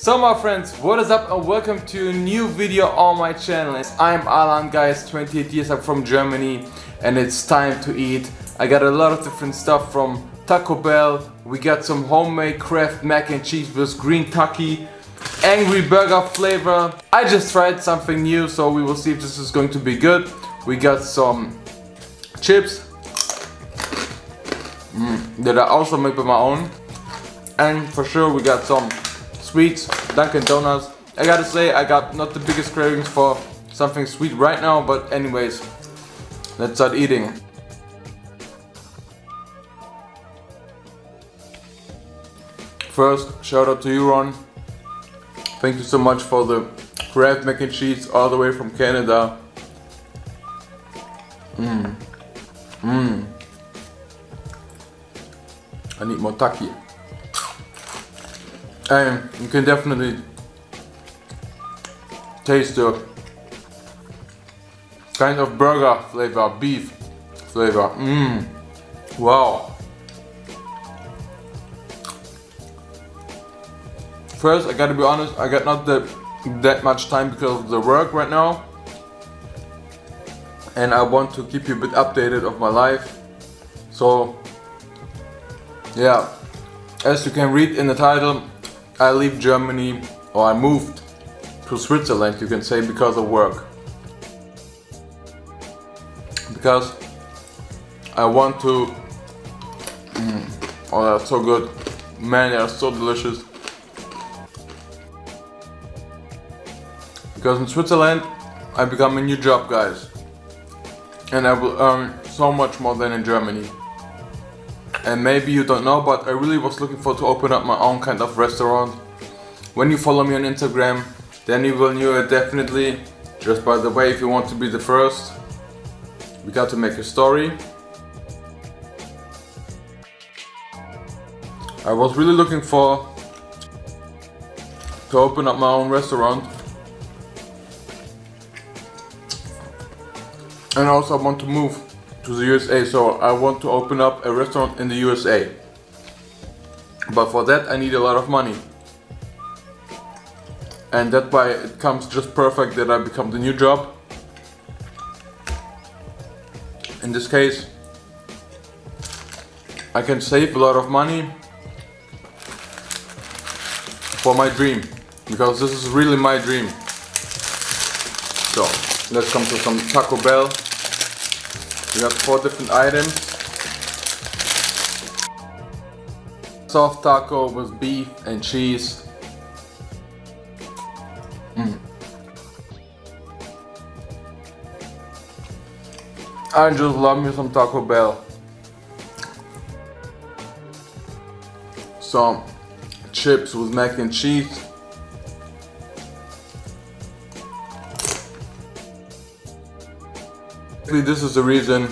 So my friends, what is up and welcome to a new video on my channel. I'm Alan guys, 28 years, I'm from Germany and it's time to eat. I got a lot of different stuff from Taco Bell. We got some homemade Kraft mac and cheese with green taki, angry burger flavor. I just tried something new so we will see if this is going to be good. We got some chips mm, that I also made by my own. And for sure we got some sweets, Dunkin' Donuts. I gotta say, I got not the biggest cravings for something sweet right now, but anyways, let's start eating. First, shout out to you, Ron. Thank you so much for the Kraft mac and cheese all the way from Canada. Mmm. Mmm. I need more taki. And you can definitely taste the kind of burger flavor, beef flavor. Mmm. Wow. First, I gotta be honest, I got not that, that much time because of the work right now. And I want to keep you a bit updated of my life. So, yeah, as you can read in the title, I leave Germany or I moved to Switzerland, you can say, because of work. Because I want to. Mm, oh, that's so good. Man, they are so delicious. Because in Switzerland, I become a new job, guys. And I will earn so much more than in Germany and maybe you don't know but I really was looking for to open up my own kind of restaurant. When you follow me on Instagram then you will know it definitely. Just by the way if you want to be the first we got to make a story. I was really looking for to open up my own restaurant. And also I want to move to the USA. So I want to open up a restaurant in the USA. But for that I need a lot of money. And that's why it comes just perfect that I become the new job. In this case, I can save a lot of money for my dream. Because this is really my dream. So, let's come to some Taco Bell. We have four different items. Soft taco with beef and cheese. Mm. I just love me some Taco Bell. Some chips with mac and cheese. This is the reason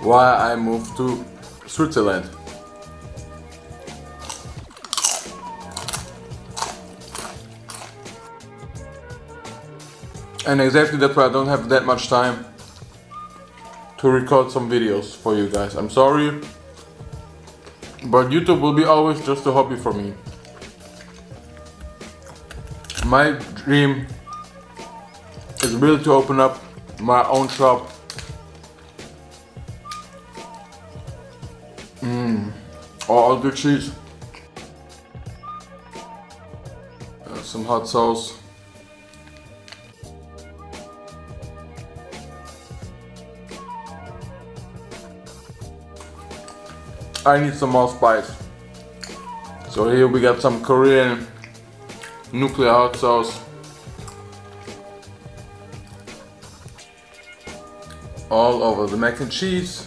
why I moved to Switzerland. And exactly that's why I don't have that much time to record some videos for you guys. I'm sorry, but YouTube will be always just a hobby for me. My dream is really to open up my own shop. Mmm, all the cheese. Uh, some hot sauce. I need some more spice. So here we got some Korean nuclear hot sauce. All over the mac and cheese,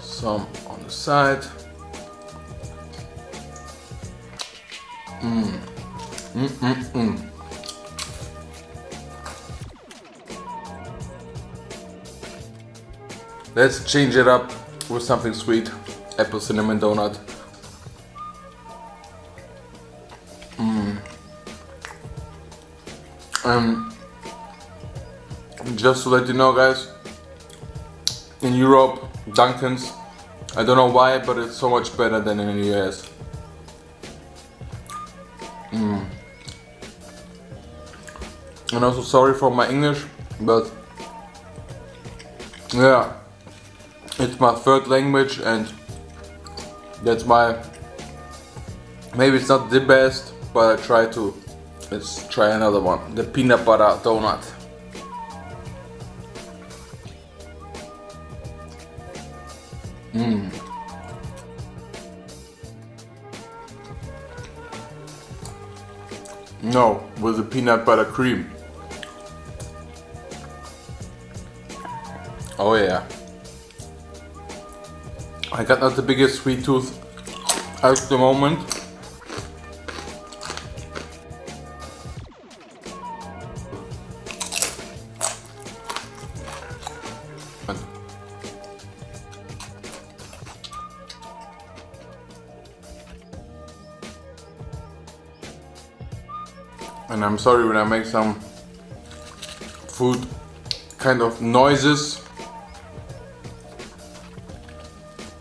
some on the side. Mmm, mmm, mmm. Let's change it up with something sweet. Apple cinnamon donut. Mmm. Um, just to let you know guys, in Europe, Dunkin's. I don't know why, but it's so much better than in the US. Mm. And also sorry for my English, but yeah, it's my third language and that's my. maybe it's not the best, but I try to. Let's try another one, the peanut butter donut. Mmm. No, with the peanut butter cream. Oh yeah. I got not the biggest sweet tooth at the moment. And I'm sorry when I make some food kind of noises.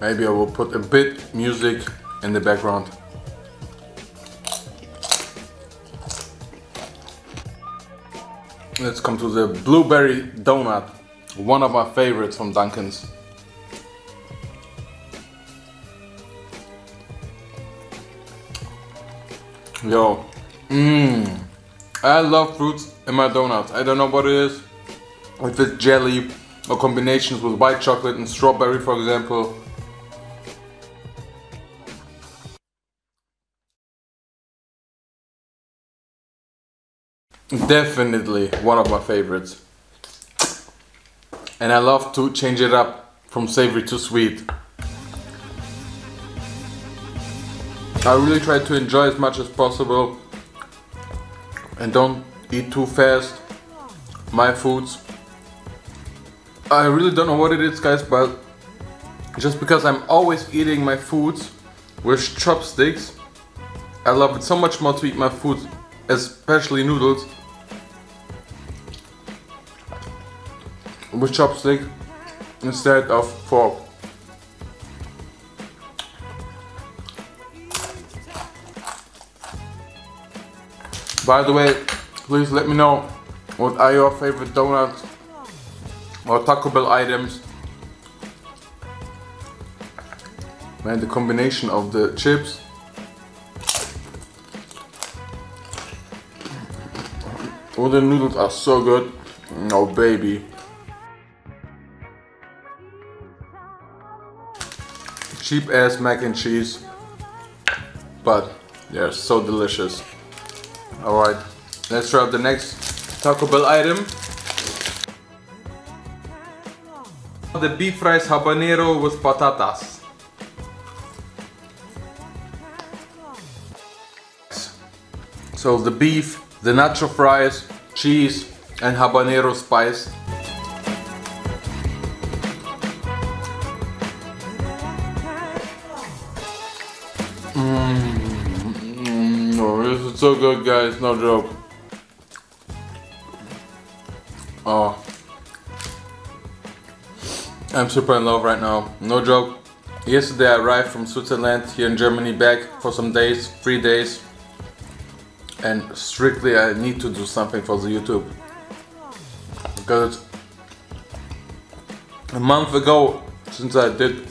Maybe I will put a bit music in the background. Let's come to the blueberry donut, one of my favorites from Dunkin's. Yo, mmm. I love fruits in my donuts. I don't know what it is. If it's jelly or combinations with white chocolate and strawberry, for example. Definitely one of my favorites. And I love to change it up from savory to sweet. I really try to enjoy as much as possible and don't eat too fast my foods. I really don't know what it is guys but just because I'm always eating my foods with chopsticks I love it so much more to eat my food especially noodles with chopstick instead of fork. By the way, please let me know what are your favorite donuts or Taco Bell items. Man, the combination of the chips All the noodles are so good. Oh baby. Cheap ass mac and cheese. But they're so delicious. Alright, let's try out the next Taco Bell item. The beef fries habanero with patatas. So the beef, the nacho fries, cheese and habanero spice. So good guys, no joke. Oh. I'm super in love right now, no joke. Yesterday I arrived from Switzerland here in Germany back for some days, three days and strictly I need to do something for the YouTube because a month ago since I did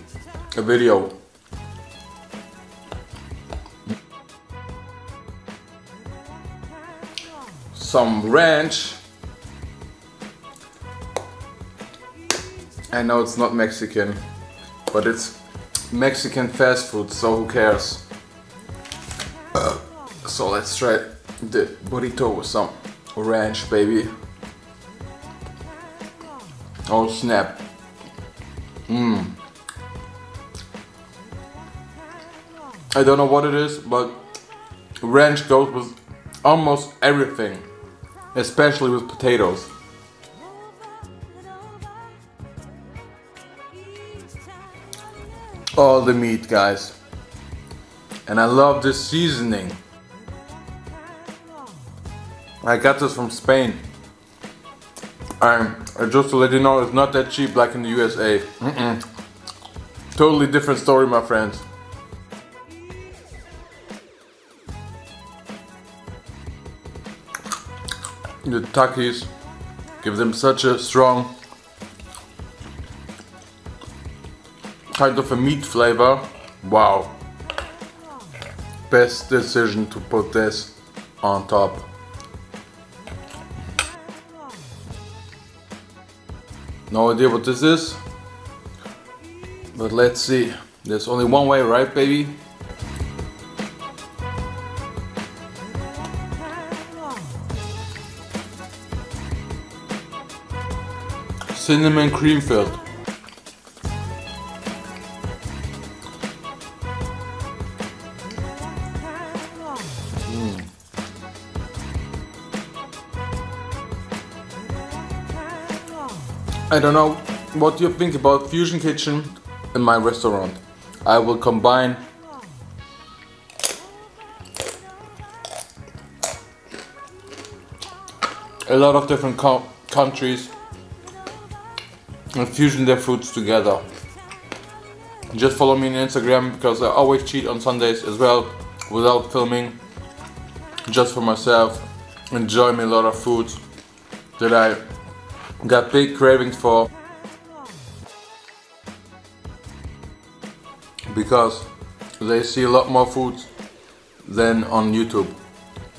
a video some ranch I know it's not Mexican but it's Mexican fast food so who cares so let's try the burrito with some ranch, baby. Oh snap. Mmm. I don't know what it is, but ranch goes with almost everything, especially with potatoes. All the meat, guys. And I love this seasoning. I got this from Spain. And just to let you know, it's not that cheap like in the USA. Mm -mm. Totally different story, my friends. The Takis give them such a strong kind of a meat flavor. Wow. Best decision to put this on top. No idea what this is. But let's see. There's only one way, right baby? Cinnamon cream filled. Mm. I don't know what you think about Fusion Kitchen in my restaurant. I will combine a lot of different co countries and fusion their foods together. Just follow me on Instagram because I always cheat on Sundays as well without filming just for myself. Enjoy me a lot of foods that I got big cravings for because they see a lot more foods than on YouTube.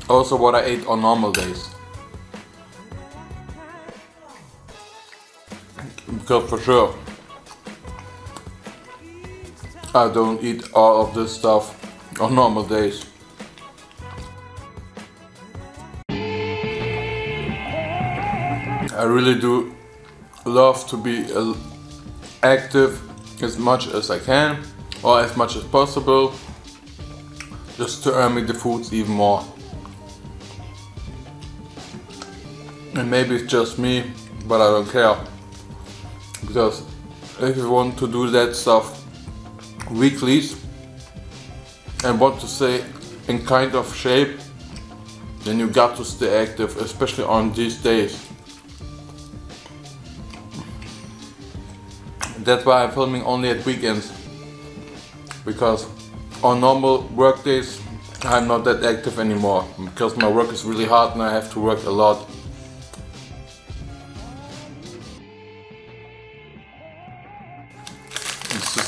Also what I ate on normal days. Because for sure I don't eat all of this stuff on normal days. I really do love to be uh, active as much as I can or as much as possible just to earn me the foods even more. And maybe it's just me, but I don't care. Because if you want to do that stuff weeklies and want to stay in kind of shape, then you got to stay active, especially on these days. That's why I'm filming only at weekends. Because on normal work days, I'm not that active anymore. Because my work is really hard and I have to work a lot.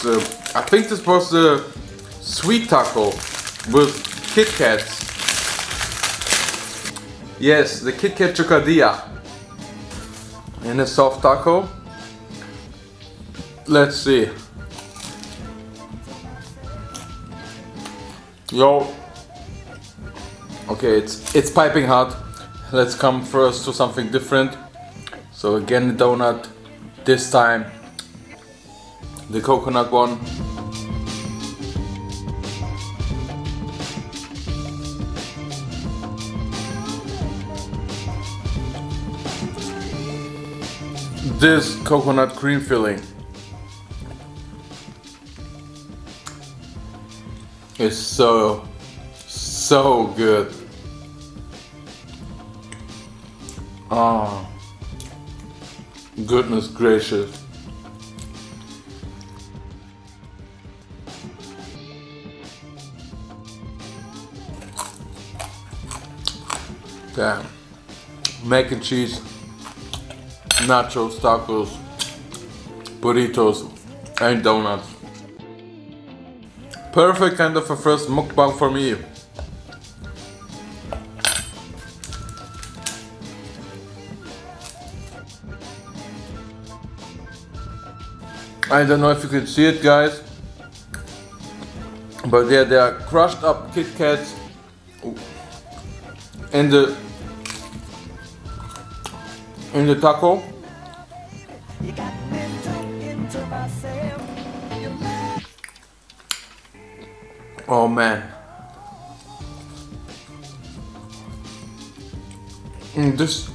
A, I think this was a sweet taco with Kit Kats. Yes, the Kit Kat Chocadilla. And a soft taco. Let's see. Yo. Okay, it's it's piping hot. Let's come first to something different. So again the donut. This time the coconut one. This coconut cream filling. is so, so good. Oh, goodness gracious. Damn. Mac and cheese, nachos, tacos, burritos, and donuts. Perfect kind of a first mukbang for me. I don't know if you can see it guys, but yeah, they are crushed up Kit Kats in the in the taco. Oh man. Mm, this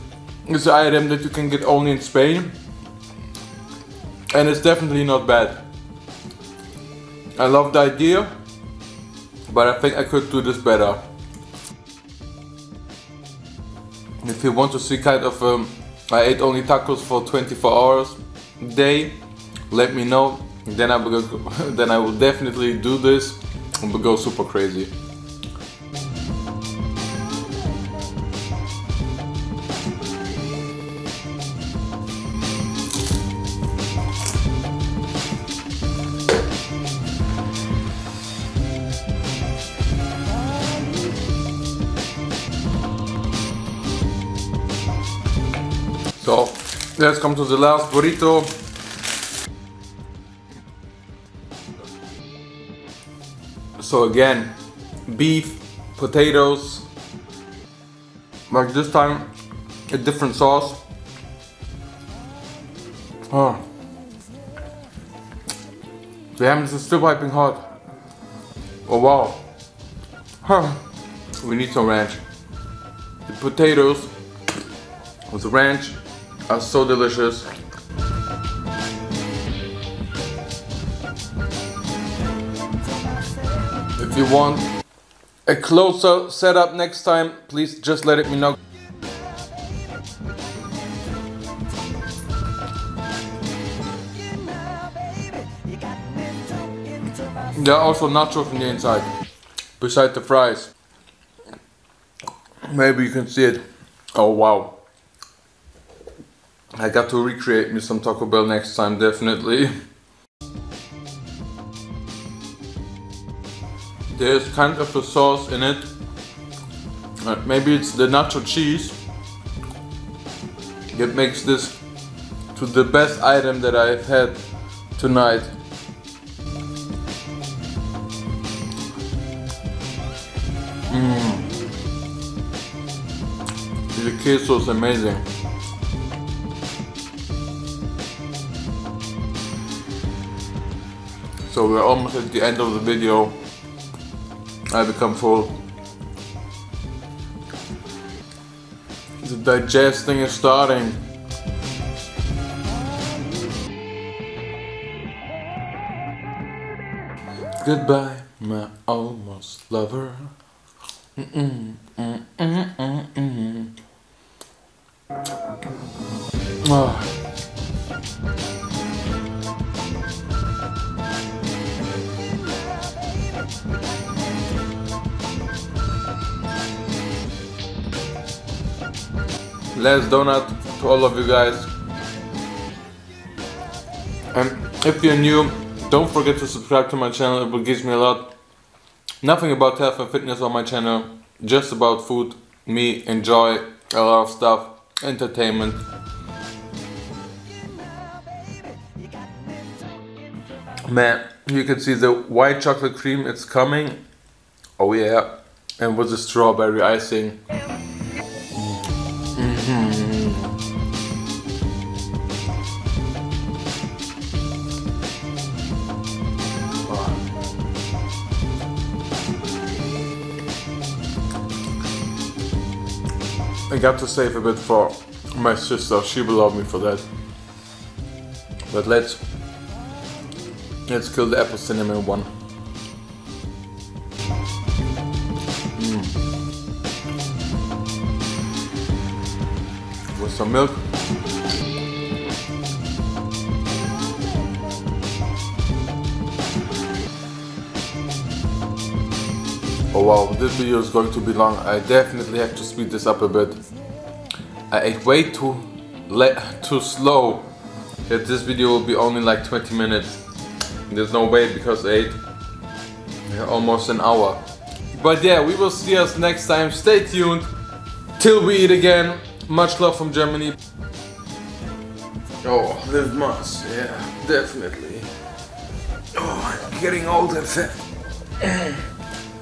is an item that you can get only in Spain. And it's definitely not bad. I love the idea, but I think I could do this better. If you want to see kind of, um, I ate only tacos for 24 hours a day, let me know. Then I will, then I will definitely do this and go super crazy. Let's come to the last burrito. So again, beef, potatoes, like this time, a different sauce. Oh. Damn, this is still piping hot. Oh wow. Huh. We need some ranch. The potatoes with the ranch are so delicious. If you want a closer setup next time, please just let it me know. There are also nachos on the inside, beside the fries. Maybe you can see it. Oh wow. I got to recreate me some Taco Bell next time, definitely. There's kind of a sauce in it. Uh, maybe it's the nacho cheese. It makes this to the best item that I've had tonight. Mmm. The queso is amazing. So we're almost at the end of the video. I become full. The digesting is starting. Goodbye, my almost lover. Mm -mm, mm oh. Last donut to all of you guys. And if you're new, don't forget to subscribe to my channel, it will give me a lot. Nothing about health and fitness on my channel, just about food, me, enjoy a lot of stuff, entertainment. Man, you can see the white chocolate cream, it's coming. Oh yeah, and with the strawberry icing. I got to save a bit for my sister, she will love me for that. But let's let's kill the apple cinnamon one. Mm. With some milk. Oh wow, this video is going to be long. I definitely have to speed this up a bit. I ate way too too slow that this video will be only like 20 minutes. There's no way because I ate almost an hour. But yeah, we will see us next time. Stay tuned till we eat again. Much love from Germany. Oh, live Mars. Yeah, definitely. Oh, I'm getting old and fat.